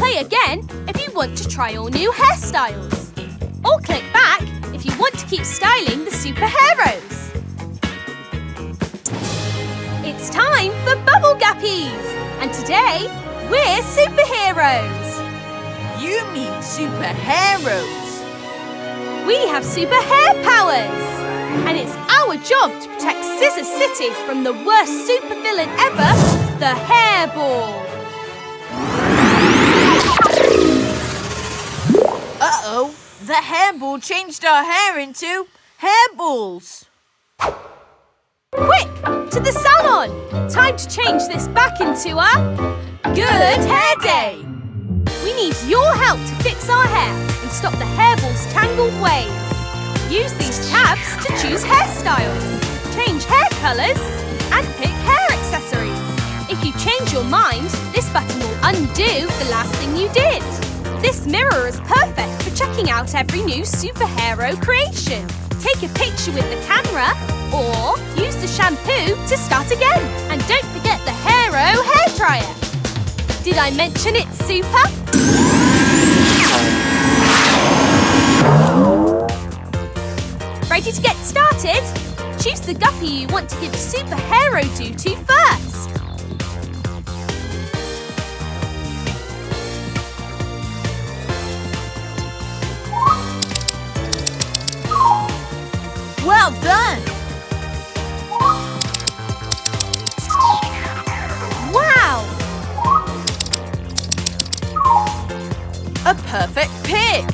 play again if you want to try all new hairstyles. Or click back if you want to keep styling the superheroes. It's time for Bubble Guppies! And today, we're superheroes! You mean superheroes? We have super hair powers! And it's our job to protect Scissor City from the worst supervillain ever, the Hairball! Uh-oh, the hairball changed our hair into hairballs. Quick, to the salon! Time to change this back into a good hair day! We need your help to fix our hair and stop the hairball's tangled waves. Use these tabs to choose hairstyles, change hair colours and pick hair accessories. If you change your mind, this button will undo the last thing you did. This mirror is perfect for checking out every new superhero creation. Take a picture with the camera or use the shampoo to start again. And don't forget the Hero hair dryer. Did I mention it's super? Ready to get started? Choose the guppy you want to give superhero do to first. Well done! Wow! A perfect pick!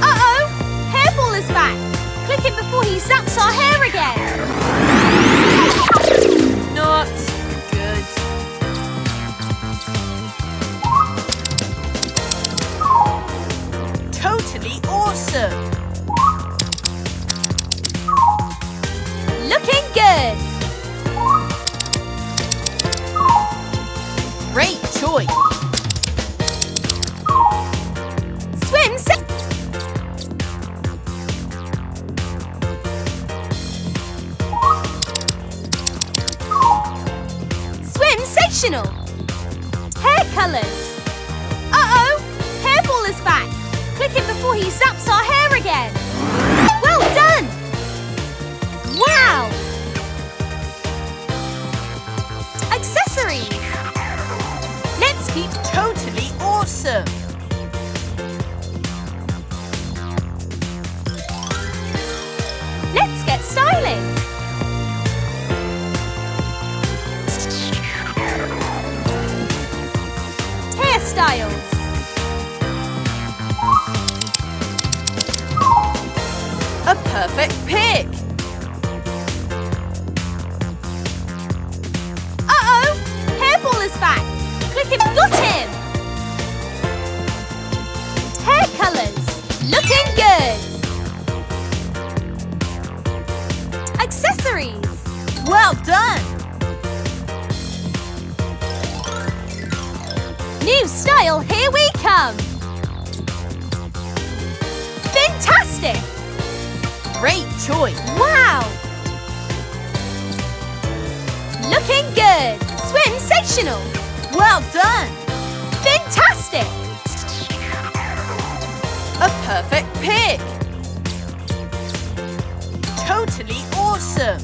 Uh-oh! Hairball is back! Click it before he zaps our hair again! Totally awesome! Looking good! Great choice! Swim Swimsational! Hair colours! Uh-oh! Hairball is back! Click it before he zaps our hair again! Well done! Wow! Accessories! Let's keep Totally awesome! Let's get styling! Hairstyles! Perfect pick! Uh-oh! Hairball is back! Click it, got him! Hair colours! Looking good! Accessories! Well done! New style, here we come! Great choice! Wow! Looking good! Swimsational! Well done! Fantastic! A perfect pick! Totally awesome!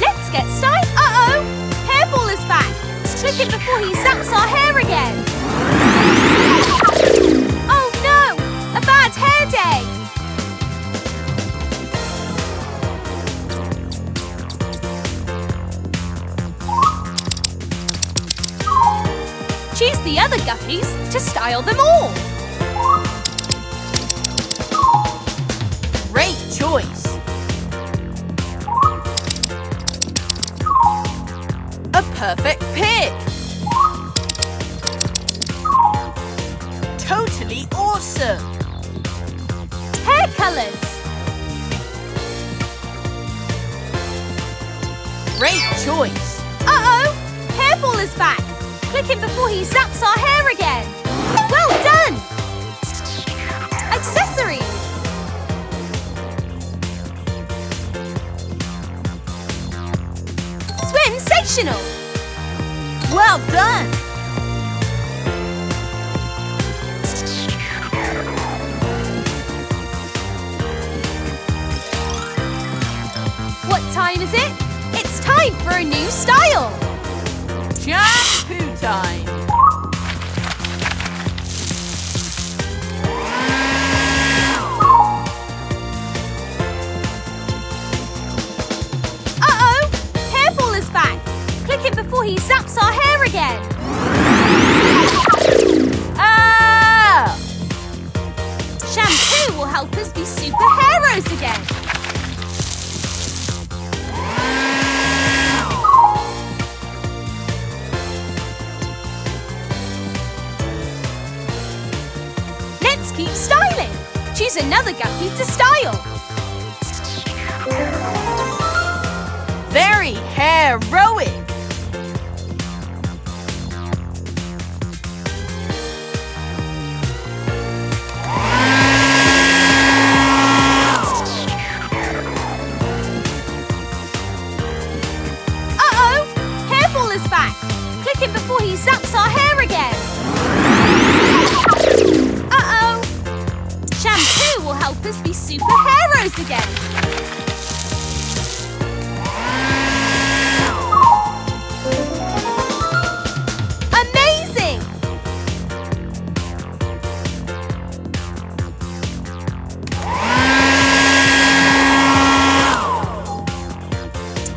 Let's get started! Uh-oh! Hairball is back! Click it before he zaps our hair again! Choose the other guppies to style them all! Great choice! A perfect pick! Totally awesome! Hair colours! Great choice! Uh-oh! Hairball is back! Click it before he zaps our hair again! Well done! Accessories! sensational! Well done! What time is it? It's time for a new style! Shampoo time! Uh-oh! Hairball is back! Click it before he Let's keep styling! Choose another guppy to style! Very heroic! Again!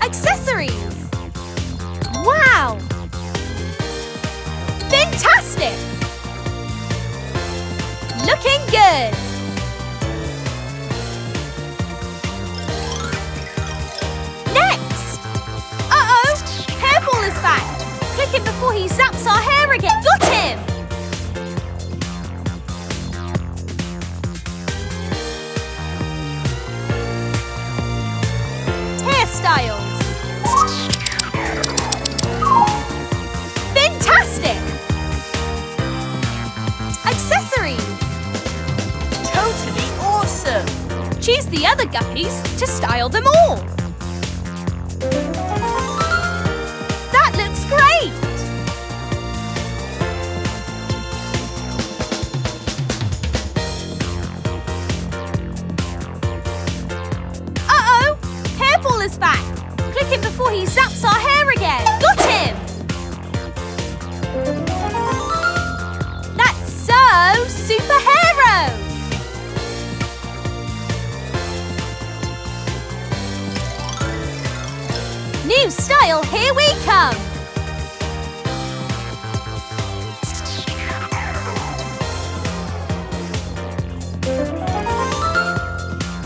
Accessories! Wow! Fantastic! Looking good! Zaps our hair again! Got him! Hairstyles! Fantastic! Accessories! Totally awesome! Choose the other guppies to style them all. New style, here we come!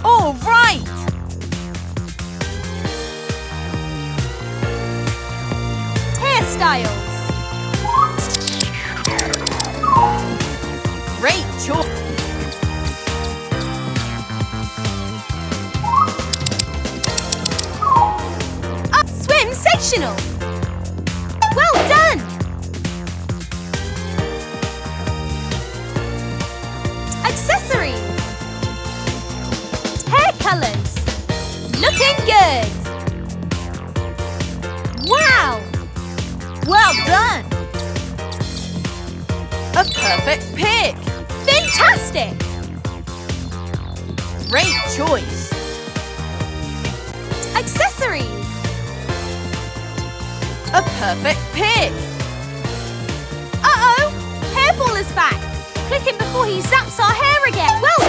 All right! Hairstyles! Great choice! Sectional! Well done! Accessories! Hair colours! Looking good! Wow! Well done! A perfect pick! Fantastic! Great choice! A perfect pick! Uh-oh! Hairball is back! Click it before he zaps our hair again! Well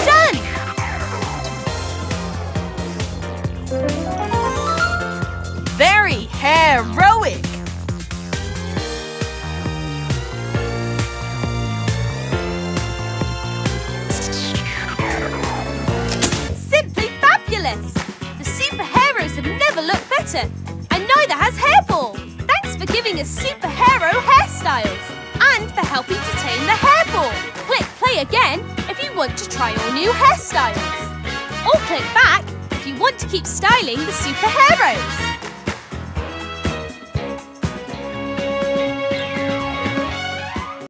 done! Giving us superhero hairstyles and for helping to tame the hairball. Click play again if you want to try all new hairstyles. Or click back if you want to keep styling the superheroes.